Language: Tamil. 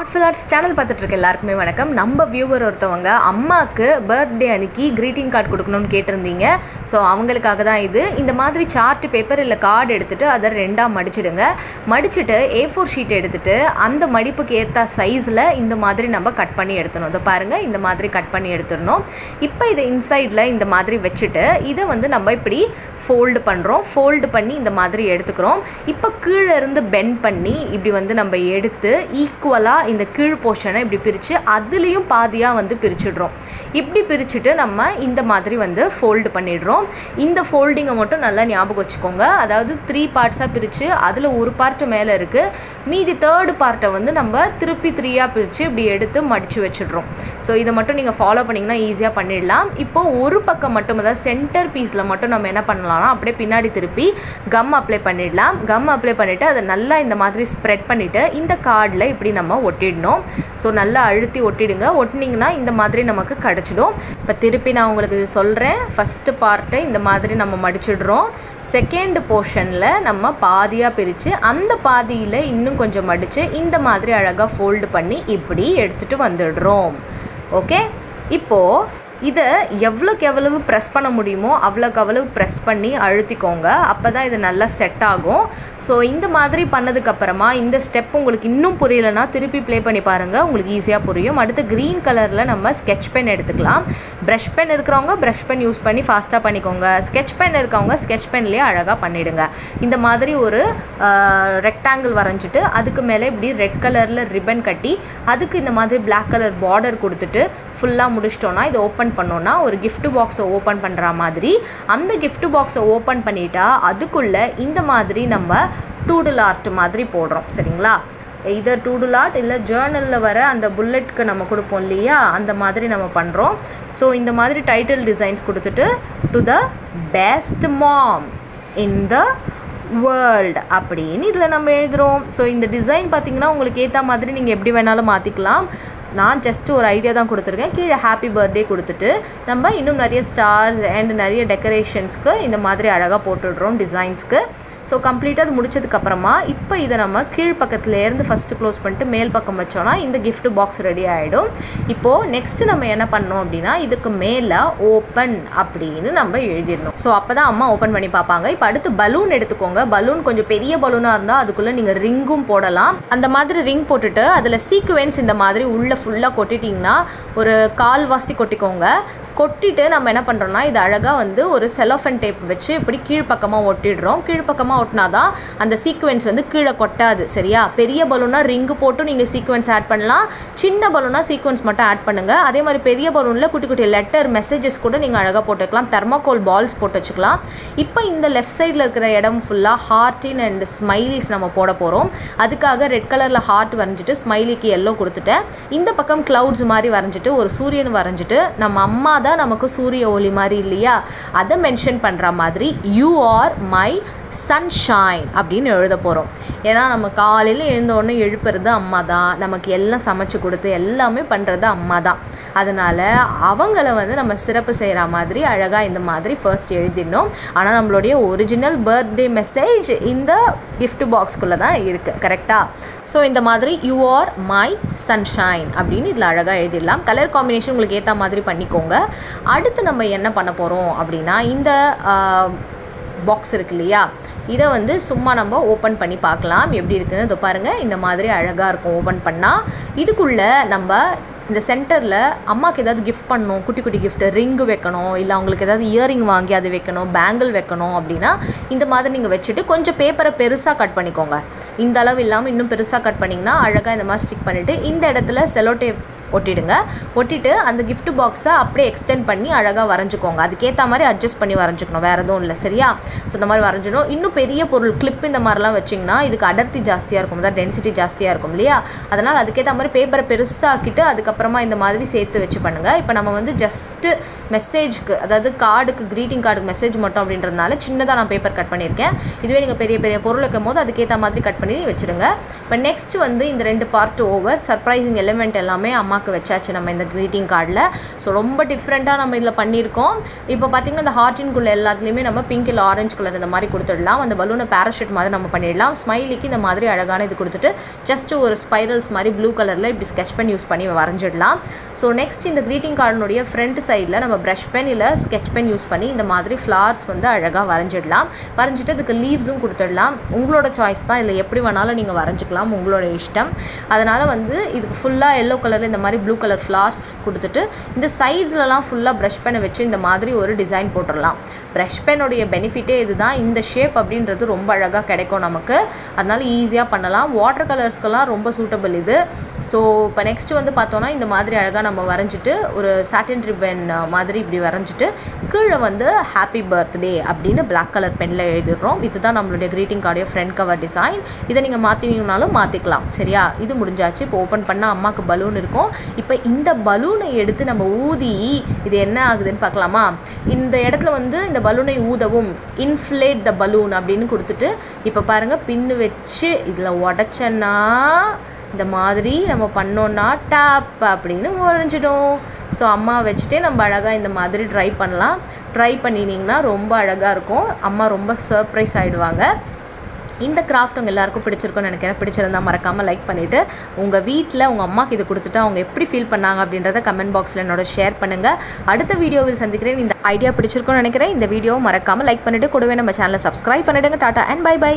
ஆர்ட்ஃபுல் ஆர்ட்ஸ் சேனல் பார்த்துட்டு இருக்க எல்லாருக்குமே வணக்கம். நம்ம வியூவர் ஒருத்தவங்க அம்மாவுக்கு பர்த்டே அன்னைக்கு க்ரீட்டிங் கார்டு கொடுக்கணும்னு கேட்டிருந்தீங்க. ஸோ அவங்களுக்காக தான் இது. இந்த மாதிரி சார்ட் பேப்பர் இல்லை கார்டு எடுத்துகிட்டு அதை ரெண்டாக மடிச்சிடுங்க. மடிச்சுட்டு ஏ ஃபோர் ஷீட் எடுத்துகிட்டு அந்த மடிப்புக்கு ஏற்ற சைஸில் இந்த மாதிரி நம்ம கட் பண்ணி எடுத்துடணும். இதை பாருங்கள் இந்த மாதிரி கட் பண்ணி எடுத்துடணும். இப்போ இதை இன்சைடில் இந்த மாதிரி வச்சுட்டு இதை வந்து நம்ம இப்படி ஃபோல்டு பண்ணுறோம் ஃபோல்டு பண்ணி இந்த மாதிரி எடுத்துக்கிறோம். இப்போ கீழே இருந்து பெண்ட் பண்ணி இப்படி வந்து நம்ம எடுத்து ஈக்குவலாக இந்த கீழ் போர்ஷனை இப்படி பிரித்து அதுலேயும் பாதியாக வந்து பிரிச்சுடுறோம். இப்படி பிரிச்சுட்டு நம்ம இந்த மாதிரி வந்து ஃபோல்டு பண்ணிடுறோம். இந்த ஃபோல்டிங்கை மட்டும் நல்லா ஞாபகம் வச்சுக்கோங்க. அதாவது த்ரீ பார்ட்ஸாக பிரித்து அதில் ஒரு பார்ட்டு மேலே இருக்குது மீதி தேர்டு பார்ட்டை வந்து நம்ம திருப்பி த்ரீயாக பிரித்து இப்படி எடுத்து மடித்து வச்சிடுறோம். ஸோ இதை மட்டும் நீங்கள் ஃபாலோ பண்ணிங்கன்னா ஈஸியாக பண்ணிடலாம். இப்போ ஒரு பக்கம் மட்டும் அதாவது சென்டர் பீஸில் மட்டும் நம்ம என்ன பண்ணலாம்னா அப்படியே பின்னாடி திருப்பி கம் அப்ளை பண்ணிடலாம். கம் அப்ளை பண்ணிவிட்டு அதை நல்லா இந்த மாதிரி ஸ்ப்ரெட் பண்ணிவிட்டு இந்த கார்டில் இப்படி நம்ம ஒட்டிடணும். ஸோ நல்லா அழுத்தி ஒட்டிடுங்க. ஒட்டினீங்கன்னா இந்த மாதிரி நமக்கு கிடச்சிடும். இப்போ திருப்பி நான் உங்களுக்கு சொல்கிறேன் ஃபஸ்ட்டு பார்ட்டை இந்த மாதிரி நம்ம மடிச்சிடுறோம். செகண்ட் போர்ஷனில் நம்ம பாதியாக பிரித்து அந்த பாதியில் இன்னும் கொஞ்சம் மடித்து இந்த மாதிரி அழகாக ஃபோல்டு பண்ணி இப்படி எடுத்துகிட்டு வந்துடுறோம். ஓகே இப்போது இதை எவ்வளோக்கு எவ்வளவு ப்ரெஸ் பண்ண முடியுமோ அவ்வளோக்கு அவ்வளவு ப்ரெஸ் பண்ணி அழுத்திக்கோங்க. அப்போ தான் இது நல்லா செட் ஆகும். ஸோ இந்த மாதிரி பண்ணதுக்கப்புறமா இந்த ஸ்டெப் உங்களுக்கு இன்னும் புரியலைன்னா திருப்பி ப்ளே பண்ணி பாருங்கள் உங்களுக்கு ஈஸியாக புரியும். அடுத்து க்ரீன் கலரில் நம்ம ஸ்கெட்ச் பென் எடுத்துக்கலாம். ப்ரஷ் பென் இருக்கிறவங்க ப்ரஷ் பென் யூஸ் பண்ணி ஃபாஸ்ட்டாக பண்ணிக்கோங்க. ஸ்கெட்ச் பென் இருக்கவங்க ஸ்கெட்ச் பென்லேயே அழகாக பண்ணிவிடுங்க இந்த மாதிரி ஒரு ரெக்டாங்கிள் வரைஞ்சிட்டு அதுக்கு மேலே இப்படி ரெட் கலரில் ரிப்பன் கட்டி அதுக்கு இந்த மாதிரி பிளாக் கலர் பார்டர் கொடுத்துட்டு ஃபுல்லாக முடிச்சிட்டோன்னா இதை ஓப்பன் பண்ணோன்னா ஒரு கிஃப்ட் பாக்ஸை ஓப்பன் பண்ணுற மாதிரி. அந்த கிஃப்ட் பாக்ஸை ஓப்பன் பண்ணிட்டா அதுக்குள்ளே இந்த மாதிரி நம்ம டூடுல் ஆர்ட் மாதிரி போடுறோம். சரிங்களா? இதர் டூடுல் ஆர்ட் இல்லை ஜேர்னலில் வர அந்த புல்லெட்க்கு நம்ம கொடுப்போம் இல்லையா? அந்த மாதிரி நம்ம பண்ணுறோம் ஸோ இந்த மாதிரி டைட்டில் டிசைன்ஸ் கொடுத்துட்டு to the best mom in the world அப்படின்னு இதில் நம்ம எழுதுகிறோம் ஸோ இந்த டிசைன் பார்த்திங்கன்னா உங்களுக்கு ஏற்ற மாதிரி நீங்கள் எப்படி வேணாலும் மாற்றிக்கலாம் நான் ஜஸ்ட்டு ஒரு ஐடியா தான் கொடுத்துருக்கேன். கீழே ஹாப்பி பர்த்டே கொடுத்துட்டு நம்ம இன்னும் நிறைய ஸ்டார்ஸ் அண்ட் நிறைய டெக்கரேஷன்ஸ்க்கு இந்த மாதிரி அழகாக போட்டுடுறோம் டிசைன்ஸ்க்கு ஸோ கம்ப்ளீட்டாக அது முடிச்சதுக்கப்புறமா இப்போ இதை நம்ம கீழ் பக்கத்துலேருந்து ஃபஸ்ட்டு க்ளோஸ் பண்ணிட்டு மேல் பக்கம் வச்சோன்னா இந்த கிஃப்ட் பாக்ஸ் ரெடி ஆகிடும் இப்போது நெக்ஸ்ட்டு நம்ம என்ன பண்ணோம் அப்படின்னா இதுக்கு மேலே ஓப்பன் அப்படின்னு நம்ம எழுதிடணும். ஸோ அப்போ தான் அம்மா ஓப்பன் பண்ணி பார்ப்பாங்க. இப்போ அடுத்து பலூன் எடுத்துக்கோங்க. பலூன் கொஞ்சம் பெரிய பலூனாக இருந்தால் அதுக்குள்ளே நீங்கள் ரிங்கும் போடலாம். அந்த மாதிரி ரிங் போட்டுட்டு அதில் சீக்குவென்ஸ் இந்த மாதிரி உள்ளே ஃபுல்லாக கொட்டிட்டிங்கன்னா ஒரு கால்வாசி கொட்டிக்கோங்க. கொட்டிட்டு நம்ம என்ன பண்ணுறோம்னா இது அழகாக வந்து ஒரு செலோஃபன் டேப் வச்சு இப்படி கீழ்ப்பக்கமாக ஒட்டிடுறோம். கீழ்ப்பக்கமாக ஒட்டினா தான் அந்த சீக்வென்ஸ் வந்து கீழே கொட்டாது சரியா? பெரிய பலூனாக ரிங்கு போட்டு நீங்கள் சீக்வென்ஸ் ஆட் பண்ணலாம். சின்ன பலூனாக சீக்வென்ஸ் மட்டும் ஆட் பண்ணுங்கள் அதே மாதிரி பெரிய பலூனில் குட்டி குட்டி லெட்டர் மெசேஜஸ் கூட நீங்கள் அழகாக போட்டுக்கலாம். தெர்மாகோல் பால்ஸ் போட்டு வச்சுக்கலாம். இப்போ இந்த லெஃப்ட் சைடில் இருக்கிற இடம் ஃபுல்லாக ஹார்ட்டின் அண்ட் ஸ்மைலிஸ் நம்ம போட போகிறோம் அதுக்காக ரெட் கலரில் ஹார்ட் வரைஞ்சிட்டு ஸ்மைலிக்கு எல்லோ கொடுத்துட்டேன். இந்த பக்கம் க்ளவுட்ஸ் மாதிரி வரைஞ்சிட்டு ஒரு சூரியன் வரைஞ்சிட்டு நம்ம அம்மா தான் நமக்கு சூரிய ஒளி மாதிரி இல்லையா? அதை மென்ஷன் பண்ணுற மாதிரி யூ ஆர் மை சன்ஷைன் அப்படின்னு எழுத போகிறோம் ஏன்னா நம்ம காலையில் எழுந்தோடனே எழுப்புறது அம்மா தான் நமக்கு எல்லாம் சமைச்சு கொடுத்து எல்லாமே பண்ணுறது அம்மா தான் அதனால் அவங்கள வந்து நம்ம சிறப்பு செய்கிற மாதிரி அழகாக இந்த மாதிரி ஃபர்ஸ்ட் எழுதிடணும். ஆனால் நம்மளுடைய ஒரிஜினல் பர்த்டே மெசேஜ் இந்த கிஃப்ட் பாக்ஸ்குள்ளே தான் இருக்குது கரெக்டாக ஸோ இந்த மாதிரி யூ ஆர் மை சன்ஷைன் அப்படின்னு இதில் அழகாக எழுதிடலாம். கலர் காம்பினேஷன் உங்களுக்கு ஏற்ற மாதிரி பண்ணிக்கோங்க. அடுத்து நம்ம என்ன பண்ண போகிறோம் அப்படின்னா இந்த பாக்ஸ் இருக்கு இல்லையா? இதை வந்து சும்மா நம்ம ஓப்பன் பண்ணி பார்க்கலாம். எப்படி இருக்குன்னு இதோ பாருங்கள் இந்த மாதிரி அழகாக இருக்கும். ஓப்பன் பண்ணால் இதுக்குள்ளே நம்ம இந்த சென்டரில் அம்மாவுக்கு ஏதாவது கிஃப்ட் பண்ணணும். குட்டி குட்டி கிஃப்ட்டு ரிங்கு வைக்கணும். இல்லை அவங்களுக்கு ஏதாவது இயரிங் வாங்கி அது வைக்கணும். பேங்கிள் வைக்கணும் அப்படின்னா இந்த மாதிரி நீங்கள் வச்சுட்டு கொஞ்சம் பேப்பரை பெருசாக கட் பண்ணிக்கோங்க. இந்த அளவு இல்லாமல் இன்னும் பெருசாக கட் பண்ணிங்கன்னா அழகாக இந்த மாதிரி ஸ்டிக் பண்ணிவிட்டு இந்த இடத்துல செலோடேப் ஒட்டிடுங்க. ஒட்டிட்டு அந்த கிஃப்ட் பாக்ஸை அப்படியே எக்ஸ்டெண்ட் பண்ணி அழகாக வரைஞ்சிக்கோங்க. அதுக்கேற்ற மாதிரி அட்ஜஸ்ட் பண்ணி வரைஞ்சிக்கணும். வேறு எதுவும் இல்லை. சரியா? ஸோ இந்த மாதிரி வரைஞ்சிடும் இன்னும் பெரிய பொருள் கிளிப் இந்த மாதிரிலாம் வச்சிங்கன்னா இதுக்கு அடர்த்தி ஜாஸ்தியாக இருக்கும். அதாவது டென்சிட்டி ஜாஸ்தியாக இருக்கும் இல்லையா? அதனால் அதுக்கேற்ற மாதிரி பேப்பரை பெருசாக்கிட்டு அதுக்கப்புறமா இந்த மாதிரி சேர்த்து வச்சு பண்ணுங்கள் இப்போ நம்ம வந்து ஜஸ்ட்டு மெசேஜ்க்கு அதாவது கார்டுக்கு க்ரீட்டிங் கார்டுக்கு மெசேஜ் மட்டும் அப்படின்றதுனால சின்னதாக நான் பேப்பர் கட் பண்ணியிருக்கேன். இதுவே நீங்கள் பெரிய பெரிய பொருள் வைக்கும் போது அதுக்கேற்ற மாதிரி கட் பண்ணி வச்சுடுங்க. இப்போ நெக்ஸ்ட் வந்து இந்த ரெண்டு பார்ட் ஓவர் சர்ப்ரைசிங் எலிமெண்ட் எல்லாமே அம்மா மார்க் வச்சாச்சு நம்ம இந்த க்ரீட்டிங் கார்டில் ஸோ ரொம்ப டிஃப்ரெண்ட்டாக நம்ம இதில் பண்ணியிருக்கோம். இப்போ பார்த்திங்கன்னா இந்த ஹார்ட்டின்குள்ளே எல்லாத்துலேயுமே நம்ம பிங்க் இல்லை ஆரஞ்சு கலர் இந்த மாதிரி கொடுத்துடலாம். அந்த பலூனை பேராஷூட் மாதிரி நம்ம பண்ணிடலாம். ஸ்மைலிக்கு இந்த மாதிரி அழகான இது கொடுத்துட்டு ஜஸ்ட் ஒரு ஸ்பைரல்ஸ் மாதிரி ப்ளூ கலரில் இப்படி ஸ்கெச் பென் யூஸ் பண்ணி வரைஞ்சிடலாம். ஸோ நெக்ஸ்ட் இந்த க்ரீட்டிங் கார்டினுடைய ஃப்ரண்ட் சைடில் நம்ம ப்ரஷ் பென் இல்லை ஸ்கெச் பென் யூஸ் பண்ணி இந்த மாதிரி ஃப்ளார்ஸ் வந்து அழகாக வரைஞ்சிடலாம். வரைஞ்சிட்டு அதுக்கு லீவ்ஸும் கொடுத்துடலாம். உங்களோட சாய்ஸ் தான். இதில் எப்படி வேணாலும் நீங்கள் வரைஞ்சிக்கலாம். உங்களோட இஷ்டம். அதனால் வந்து இதுக்கு ஃபுல்லாக எல்லோ கலரில் இந்த மாதிரி மாதிரி ப்ளூ கலர் ஃப்ளார்ஸ் கொடுத்துட்டு இந்த சைட்ஸ்லலாம் ஃபுல்லாக ப்ரஷ் பெனை வச்சு இந்த மாதிரி ஒரு டிசைன் போட்டுடலாம் ப்ரஷ் பென்னுடைய பெனிஃபிட்டே இதுதான். இந்த ஷேப் அப்படின்றது ரொம்ப அழகாக கிடைக்கும் நமக்கு. அதனால் ஈஸியாக பண்ணலாம். வாட்டர் கலர்ஸ்க்கெல்லாம் ரொம்ப சூட்டபிள் இது. ஸோ இப்போ நெக்ஸ்ட்டு வந்து பார்த்தோன்னா இந்த மாதிரி அழகாக நம்ம வரைஞ்சிட்டு ஒரு சாட்டின் ரிப்பன் மாதிரி இப்படி வரைஞ்சிட்டு கீழே வந்து ஹாப்பி பர்த்டே அப்படின்னு பிளாக் கலர் பெனில் எழுதிடுறோம். இதுதான் நம்மளுடைய க்ரீட்டிங் கார்டைய ஃப்ரண்ட் கவர் டிசைன் இதை நீங்கள் மாற்றினீங்கனாலும் மாற்றிக்கலாம் சரியா? இது முடிஞ்சாச்சு. இப்போ ஓப்பன் பண்ணால் அம்மாவுக்கு பலூன் இருக்கும். இப்போ இந்த பலூனை எடுத்து நம்ம ஊதி இது என்ன ஆகுதுன்னு பார்க்கலாமா? இந்த இடத்துல வந்து இந்த பலூனை ஊதவும் இன்ஃப்ளேட் த பலூன் அப்படின்னு கொடுத்துட்டு இப்போ பாருங்கள் பின்னு வச்சு இதில் உடச்சேன்னா இந்த மாதிரி நம்ம பண்ணோன்னா டேப் அப்படின்னு உறைஞ்சிடும் ஸோ அம்மா வச்சுட்டே நம்ம அழகாக இந்த மாதிரி ட்ரை பண்ணலாம். ட்ரை பண்ணினீங்கன்னா ரொம்ப அழகாக இருக்கும். அம்மா ரொம்ப சர்ப்ரைஸ் ஆகிடுவாங்க இந்த கிராஃப்ட் உங்கள் எல்லாருக்கும் பிடிச்சிருக்கும்னு நினைக்கிறேன். பிடிச்சிருந்தா மறக்காமல் லைக் பண்ணிவிட்டு உங்கள் வீட்டில் உங்கள் அம்மாவுக்கு இது கொடுத்துட்டு அவங்க எப்படி ஃபீல் பண்ணாங்க அப்படின்றத கமெண்ட் பாக்ஸில் என்னோட ஷேர் பண்ணுங்கள் அடுத்த வீடியோவில் சந்திக்கிறேன். இந்த ஐடியா பிடிச்சிருக்கும்னு நினைக்கிறேன். இந்த வீடியோ மறக்காமல் லைக் பண்ணிவிட்டு கூடவே நம்ம சேனலை சப்ஸ்கிரைப் பண்ணிவிடுங்க டாட்டா அண்ட் பை பை